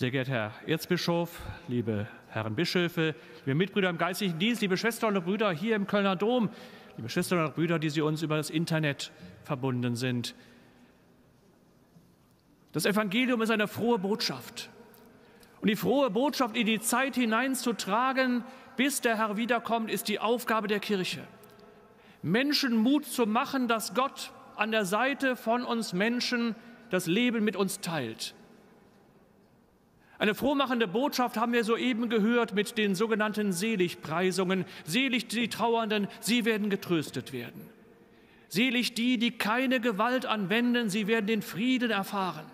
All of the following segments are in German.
Sehr geehrter Herr Erzbischof, liebe Herren Bischöfe, liebe Mitbrüder im geistlichen Dienst, liebe Schwestern und Brüder hier im Kölner Dom, liebe Schwestern und Brüder, die Sie uns über das Internet verbunden sind. Das Evangelium ist eine frohe Botschaft. Und die frohe Botschaft in die Zeit hineinzutragen, bis der Herr wiederkommt, ist die Aufgabe der Kirche. Menschen Mut zu machen, dass Gott an der Seite von uns Menschen das Leben mit uns teilt. Eine frohmachende Botschaft haben wir soeben gehört mit den sogenannten Seligpreisungen. Selig die Trauernden, sie werden getröstet werden. Selig die, die keine Gewalt anwenden, sie werden den Frieden erfahren.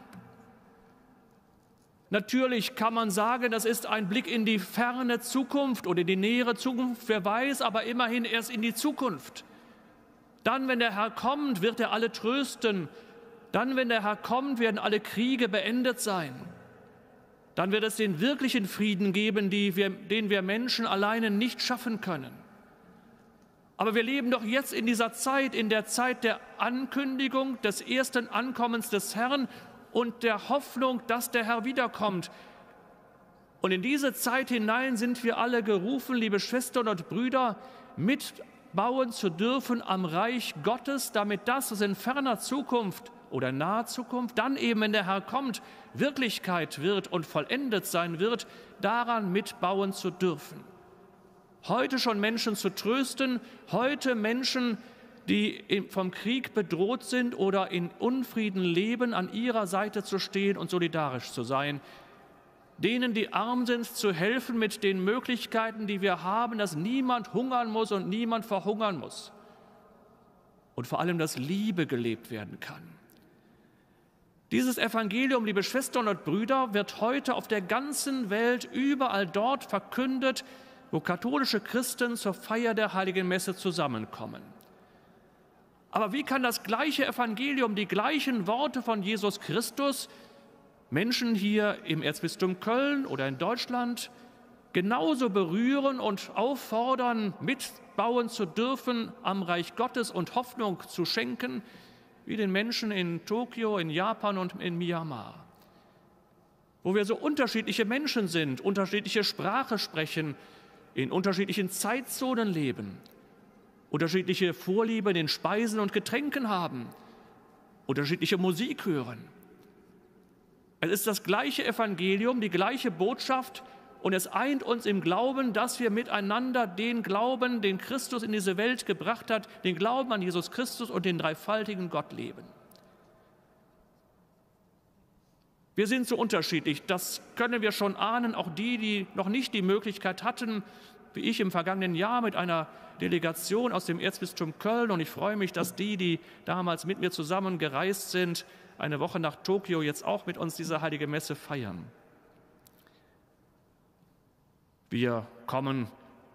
Natürlich kann man sagen, das ist ein Blick in die ferne Zukunft oder in die nähere Zukunft, wer weiß, aber immerhin erst in die Zukunft. Dann, wenn der Herr kommt, wird er alle trösten. Dann, wenn der Herr kommt, werden alle Kriege beendet sein. Dann wird es den wirklichen Frieden geben, wir, den wir Menschen alleine nicht schaffen können. Aber wir leben doch jetzt in dieser Zeit, in der Zeit der Ankündigung des ersten Ankommens des Herrn und der Hoffnung, dass der Herr wiederkommt. Und in diese Zeit hinein sind wir alle gerufen, liebe Schwestern und Brüder, mitbauen zu dürfen am Reich Gottes, damit das, was in ferner Zukunft oder naher Zukunft, dann eben, wenn der Herr kommt, Wirklichkeit wird und vollendet sein wird, daran mitbauen zu dürfen. Heute schon Menschen zu trösten, heute Menschen, die vom Krieg bedroht sind oder in Unfrieden leben, an ihrer Seite zu stehen und solidarisch zu sein. Denen, die arm sind, zu helfen mit den Möglichkeiten, die wir haben, dass niemand hungern muss und niemand verhungern muss. Und vor allem, dass Liebe gelebt werden kann. Dieses Evangelium, liebe Schwestern und Brüder, wird heute auf der ganzen Welt überall dort verkündet, wo katholische Christen zur Feier der heiligen Messe zusammenkommen. Aber wie kann das gleiche Evangelium, die gleichen Worte von Jesus Christus Menschen hier im Erzbistum Köln oder in Deutschland genauso berühren und auffordern, mitbauen zu dürfen am Reich Gottes und Hoffnung zu schenken, wie den Menschen in Tokio, in Japan und in Myanmar, wo wir so unterschiedliche Menschen sind, unterschiedliche Sprache sprechen, in unterschiedlichen Zeitzonen leben, unterschiedliche Vorlieben in Speisen und Getränken haben, unterschiedliche Musik hören. Es ist das gleiche Evangelium, die gleiche Botschaft, und es eint uns im Glauben, dass wir miteinander den Glauben, den Christus in diese Welt gebracht hat, den Glauben an Jesus Christus und den dreifaltigen Gott leben. Wir sind so unterschiedlich, das können wir schon ahnen, auch die, die noch nicht die Möglichkeit hatten, wie ich im vergangenen Jahr mit einer Delegation aus dem Erzbistum Köln. Und ich freue mich, dass die, die damals mit mir zusammen gereist sind, eine Woche nach Tokio jetzt auch mit uns diese heilige Messe feiern. Wir kommen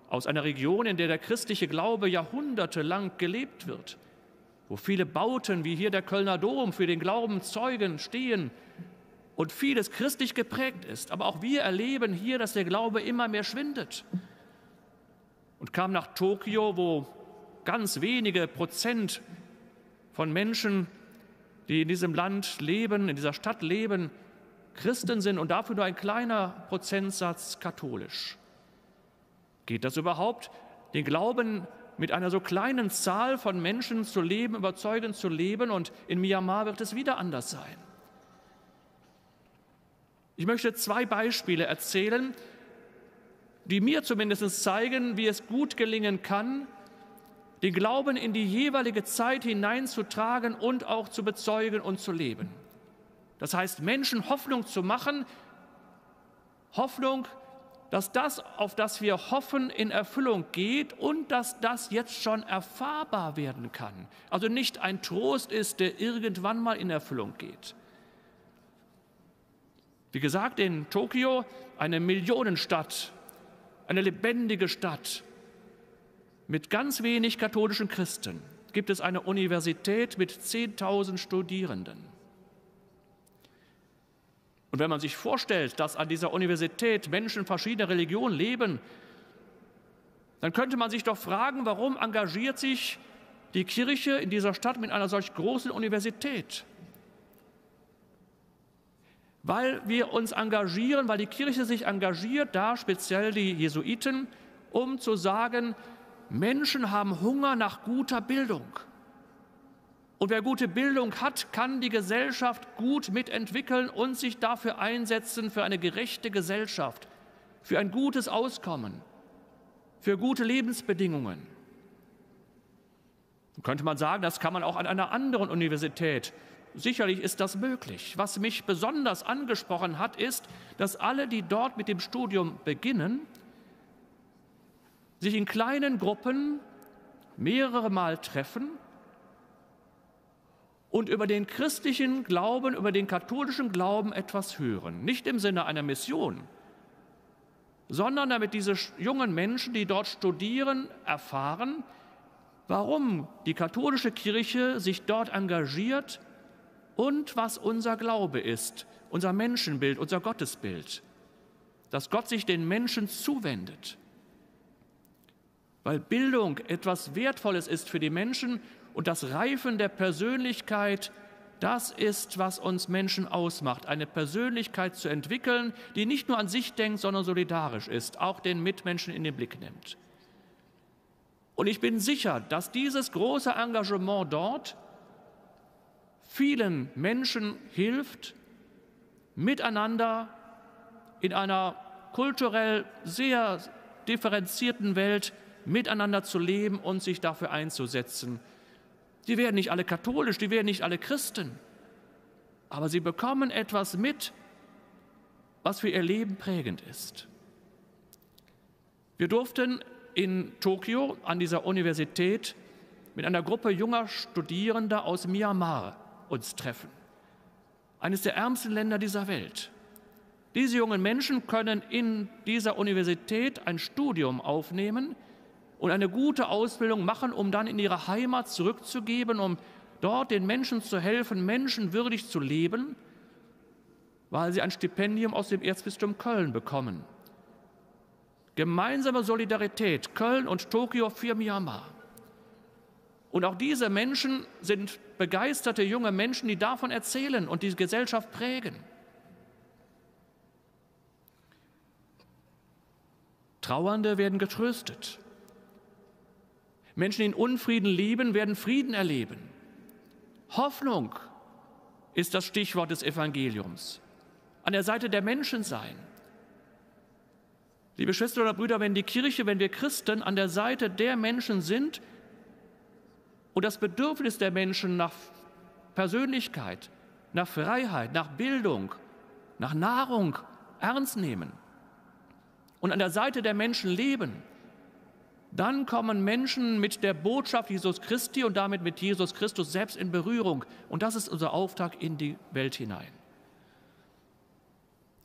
aus einer Region, in der der christliche Glaube jahrhundertelang gelebt wird, wo viele Bauten wie hier der Kölner Dom für den Glauben zeugen stehen und vieles christlich geprägt ist. Aber auch wir erleben hier, dass der Glaube immer mehr schwindet. Und kam nach Tokio, wo ganz wenige Prozent von Menschen, die in diesem Land leben, in dieser Stadt leben, Christen sind und dafür nur ein kleiner Prozentsatz katholisch. Geht das überhaupt, den Glauben mit einer so kleinen Zahl von Menschen zu leben, überzeugend zu leben? Und in Myanmar wird es wieder anders sein. Ich möchte zwei Beispiele erzählen, die mir zumindest zeigen, wie es gut gelingen kann, den Glauben in die jeweilige Zeit hineinzutragen und auch zu bezeugen und zu leben. Das heißt, Menschen Hoffnung zu machen, Hoffnung dass das, auf das wir hoffen, in Erfüllung geht und dass das jetzt schon erfahrbar werden kann. Also nicht ein Trost ist, der irgendwann mal in Erfüllung geht. Wie gesagt, in Tokio eine Millionenstadt, eine lebendige Stadt mit ganz wenig katholischen Christen gibt es eine Universität mit 10.000 Studierenden. Und wenn man sich vorstellt, dass an dieser Universität Menschen verschiedener Religionen leben, dann könnte man sich doch fragen, warum engagiert sich die Kirche in dieser Stadt mit einer solch großen Universität? weil wir uns engagieren, weil die Kirche sich engagiert, da speziell die Jesuiten, um zu sagen, Menschen haben Hunger nach guter Bildung. Und wer gute Bildung hat, kann die Gesellschaft gut mitentwickeln und sich dafür einsetzen, für eine gerechte Gesellschaft, für ein gutes Auskommen, für gute Lebensbedingungen. Könnte man sagen, das kann man auch an einer anderen Universität. Sicherlich ist das möglich. Was mich besonders angesprochen hat, ist, dass alle, die dort mit dem Studium beginnen, sich in kleinen Gruppen mehrere Mal treffen und über den christlichen Glauben, über den katholischen Glauben etwas hören. Nicht im Sinne einer Mission, sondern damit diese jungen Menschen, die dort studieren, erfahren, warum die katholische Kirche sich dort engagiert und was unser Glaube ist, unser Menschenbild, unser Gottesbild, dass Gott sich den Menschen zuwendet. Weil Bildung etwas Wertvolles ist für die Menschen und das Reifen der Persönlichkeit, das ist, was uns Menschen ausmacht, eine Persönlichkeit zu entwickeln, die nicht nur an sich denkt, sondern solidarisch ist, auch den Mitmenschen in den Blick nimmt. Und ich bin sicher, dass dieses große Engagement dort vielen Menschen hilft, miteinander in einer kulturell sehr differenzierten Welt miteinander zu leben und sich dafür einzusetzen. Die werden nicht alle katholisch, die werden nicht alle Christen, aber sie bekommen etwas mit, was für ihr Leben prägend ist. Wir durften in Tokio an dieser Universität mit einer Gruppe junger Studierender aus Myanmar uns treffen. Eines der ärmsten Länder dieser Welt. Diese jungen Menschen können in dieser Universität ein Studium aufnehmen und eine gute Ausbildung machen, um dann in ihre Heimat zurückzugeben, um dort den Menschen zu helfen, menschenwürdig zu leben, weil sie ein Stipendium aus dem Erzbistum Köln bekommen. Gemeinsame Solidarität, Köln und Tokio für Myanmar. Und auch diese Menschen sind begeisterte junge Menschen, die davon erzählen und die Gesellschaft prägen. Trauernde werden getröstet. Menschen, die in Unfrieden leben, werden Frieden erleben. Hoffnung ist das Stichwort des Evangeliums. An der Seite der Menschen sein. Liebe Schwestern oder Brüder, wenn die Kirche, wenn wir Christen an der Seite der Menschen sind, und das Bedürfnis der Menschen nach Persönlichkeit, nach Freiheit, nach Bildung, nach Nahrung ernst nehmen und an der Seite der Menschen leben, dann kommen Menschen mit der Botschaft Jesus Christi und damit mit Jesus Christus selbst in Berührung. Und das ist unser Auftrag in die Welt hinein.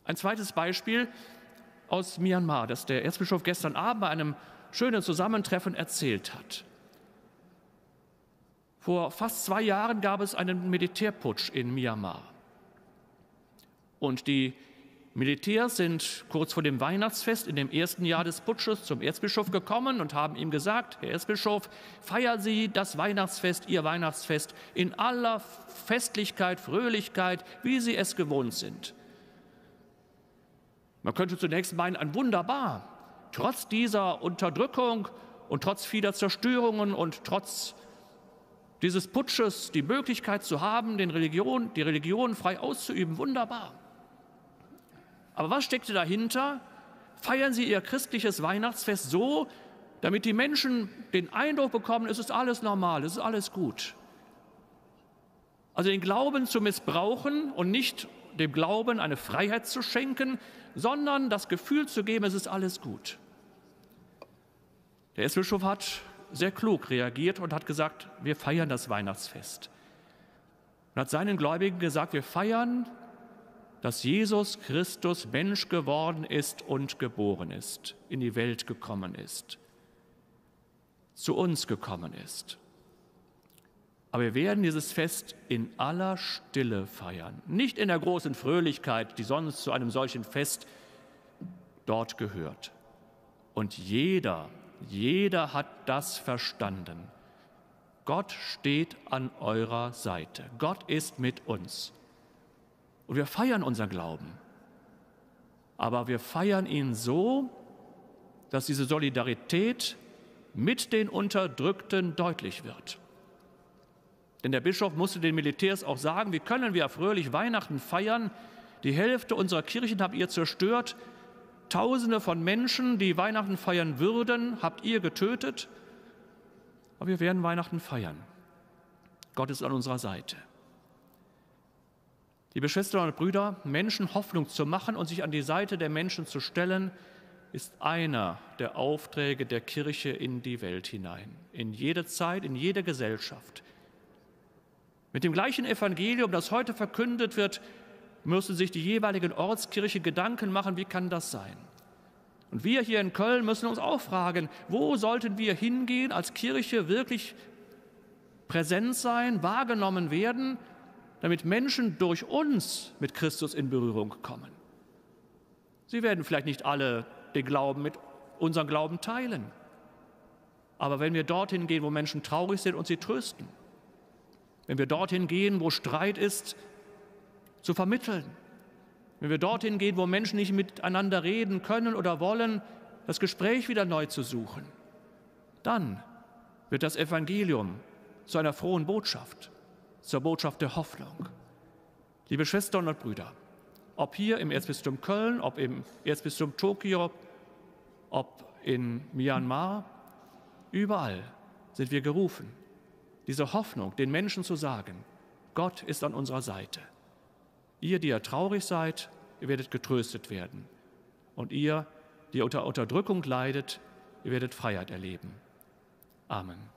Ein zweites Beispiel aus Myanmar, das der Erzbischof gestern Abend bei einem schönen Zusammentreffen erzählt hat. Vor fast zwei Jahren gab es einen Militärputsch in Myanmar. Und die Militärs sind kurz vor dem Weihnachtsfest in dem ersten Jahr des Putsches zum Erzbischof gekommen und haben ihm gesagt, Herr Erzbischof, feiern Sie das Weihnachtsfest, Ihr Weihnachtsfest in aller Festlichkeit, Fröhlichkeit, wie Sie es gewohnt sind. Man könnte zunächst meinen, ein wunderbar, trotz dieser Unterdrückung und trotz vieler Zerstörungen und trotz dieses Putsches die Möglichkeit zu haben, den Religion, die Religion frei auszuüben, wunderbar. Aber was steckte dahinter? Feiern Sie Ihr christliches Weihnachtsfest so, damit die Menschen den Eindruck bekommen, es ist alles normal, es ist alles gut. Also den Glauben zu missbrauchen und nicht dem Glauben eine Freiheit zu schenken, sondern das Gefühl zu geben, es ist alles gut. Der Erzbischof hat sehr klug reagiert und hat gesagt, wir feiern das Weihnachtsfest. Und hat seinen Gläubigen gesagt, wir feiern, dass Jesus Christus Mensch geworden ist und geboren ist, in die Welt gekommen ist, zu uns gekommen ist. Aber wir werden dieses Fest in aller Stille feiern, nicht in der großen Fröhlichkeit, die sonst zu einem solchen Fest dort gehört. Und jeder, jeder hat das verstanden. Gott steht an eurer Seite. Gott ist mit uns. Und wir feiern unseren Glauben. Aber wir feiern ihn so, dass diese Solidarität mit den Unterdrückten deutlich wird. Denn der Bischof musste den Militärs auch sagen, wie können wir fröhlich Weihnachten feiern? Die Hälfte unserer Kirchen habt ihr zerstört. Tausende von Menschen, die Weihnachten feiern würden, habt ihr getötet. Aber wir werden Weihnachten feiern. Gott ist an unserer Seite. Liebe Schwestern und Brüder, Menschen Hoffnung zu machen und sich an die Seite der Menschen zu stellen, ist einer der Aufträge der Kirche in die Welt hinein, in jede Zeit, in jede Gesellschaft. Mit dem gleichen Evangelium, das heute verkündet wird, müssen sich die jeweiligen Ortskirche Gedanken machen, wie kann das sein? Und wir hier in Köln müssen uns auch fragen, wo sollten wir hingehen, als Kirche wirklich präsent sein, wahrgenommen werden damit Menschen durch uns mit Christus in Berührung kommen. Sie werden vielleicht nicht alle den Glauben mit unserem Glauben teilen. Aber wenn wir dorthin gehen, wo Menschen traurig sind und sie trösten, wenn wir dorthin gehen, wo Streit ist, zu vermitteln, wenn wir dorthin gehen, wo Menschen nicht miteinander reden können oder wollen, das Gespräch wieder neu zu suchen, dann wird das Evangelium zu einer frohen Botschaft zur Botschaft der Hoffnung. Liebe Schwestern und Brüder, ob hier im Erzbistum Köln, ob im Erzbistum Tokio, ob in Myanmar, überall sind wir gerufen, diese Hoffnung den Menschen zu sagen, Gott ist an unserer Seite. Ihr, die ihr traurig seid, ihr werdet getröstet werden. Und ihr, die unter Unterdrückung leidet, ihr werdet Freiheit erleben. Amen.